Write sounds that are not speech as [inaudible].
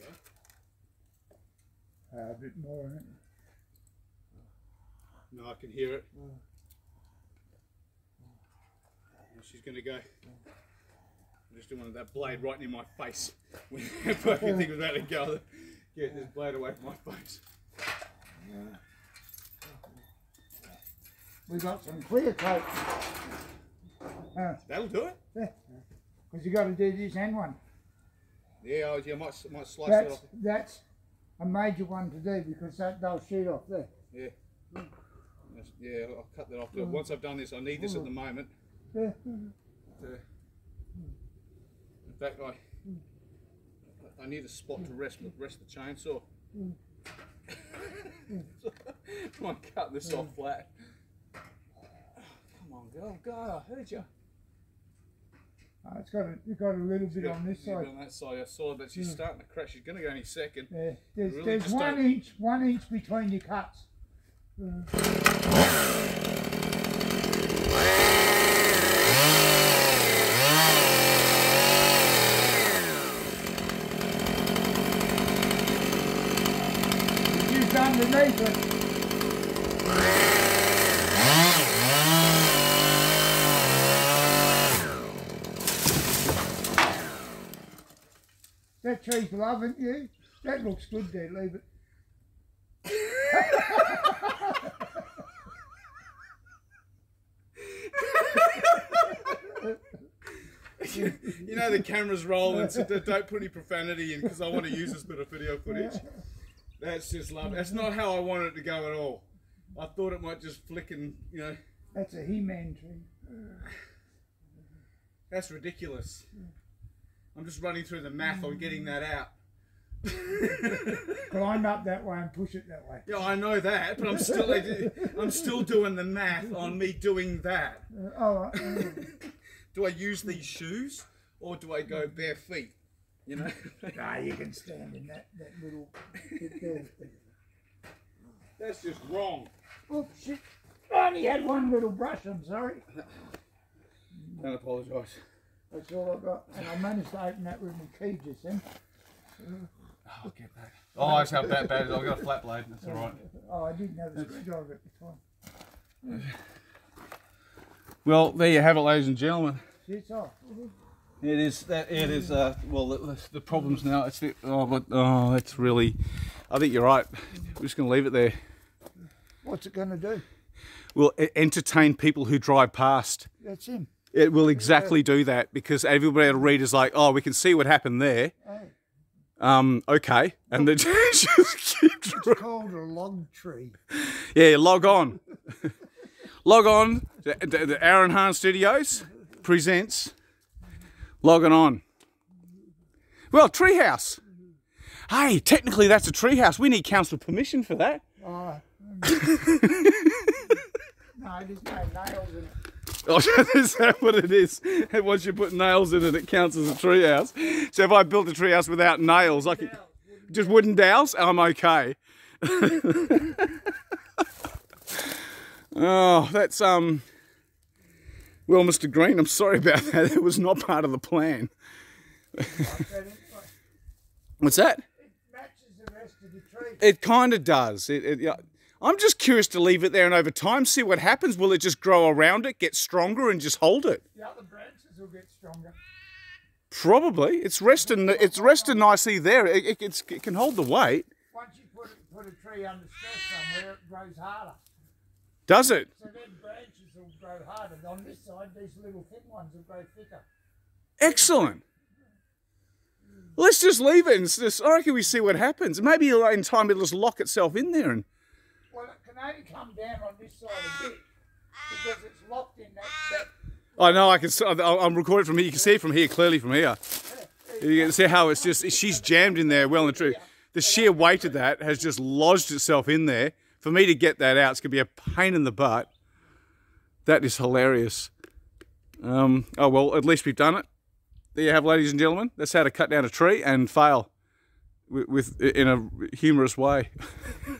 Okay. Uh, a bit more in it. No, I can hear it. Oh. And she's going to go. I just didn't that blade right near my face. [laughs] When fucking thing was about to go, get this blade away from my face. Yeah. We got some clear coat. Uh, That'll do it. Because yeah. you got to do this and one. Yeah, I, yeah, I might, might slice that's, off. That's a major one to do because that they'll shoot off there. Yeah. That's, yeah, I'll cut that off. Mm. Once I've done this, I need this at the mm. moment. Yeah. in fact, I I need a spot to rest mm. rest the chainsaw. Mm. [laughs] Try and cut this off flat. Come on, girl, go! I heard you. Oh, it's got a, it's got a little bit on this side. On that side, I saw that she's hmm. starting to crash. She's going to go any second. Yeah, there's, really there's one don't... inch, one inch between your cuts. You've underneath it. Tree's loving you. That looks good there, leave it. you know the camera's rolling, so don't put any profanity in because I want to use this bit of video footage. That's just love. That's not how I wanted it to go at all. I thought it might just flick and, you know. That's a He-Man tree. That's ridiculous. I'm just running through the math on getting that out. Climb up that way and push it that way. Yeah, I know that, but I'm still I'm still doing the math on me doing that. Uh, oh, do I use these shoes or do I go bare feet? You know? nah, you can stand in that, that little That's just wrong. Oh shit. I only had one little brush, I'm sorry. Don't apologise. That's all I've got. And I managed to open that with my key just then. I'll get that. Oh, I just have that bad. I've got a flat blade. That's all right. Oh, I didn't have a screwdriver at the time. Well, there you have it, ladies and gentlemen. It's off. It is that. It is. Uh, well, the, the problems now. It's the, oh, but oh, that's really. I think you're right. We're just going to leave it there. What's it going to do? Will entertain people who drive past. That's him. It will exactly do that because everybody will read is like, oh, we can see what happened there. Um, okay, and they [laughs] [laughs] just keep. It's called a log tree. Yeah, log on. [laughs] log on. The, the Aaron Hahn Studios presents logging on. Well, treehouse. Hey, technically that's a treehouse. We need council permission for that. Oh. no, there's no nails in it. Oh, [laughs] is that what it is? Once you put nails in it, it counts as a treehouse. So if I built a treehouse without nails, like just wooden dowels, I'm okay. [laughs] oh, that's um. Well, Mr. Green, I'm sorry about that. It was not part of the plan. [laughs] What's that? It kind of does. It, it, I'm just curious to leave it there and over time see what happens. Will it just grow around it, get stronger, and just hold it? The other branches will get stronger. Probably. It's resting. It's resting nicely there. It, it, it can hold the weight. Once you put, put a tree under stress somewhere, it grows harder. Does it? So then branches will grow harder. On this side, these little thin ones will grow thicker. Excellent. Let's just leave it and just, I reckon we see what happens. Maybe in time it'll just lock itself in there and well, it can only come down on this side a bit because it's locked in that. that I know. I can. I'm recording from here. You can see it from here clearly from here. You can see how it's just. She's jammed in there well and true. The sheer weight of that has just lodged itself in there. For me to get that out, it's gonna be a pain in the butt. That is hilarious. Um, oh well, at least we've done it. There you have, ladies and gentlemen. That's how to cut down a tree and fail with, with in a humorous way. [laughs]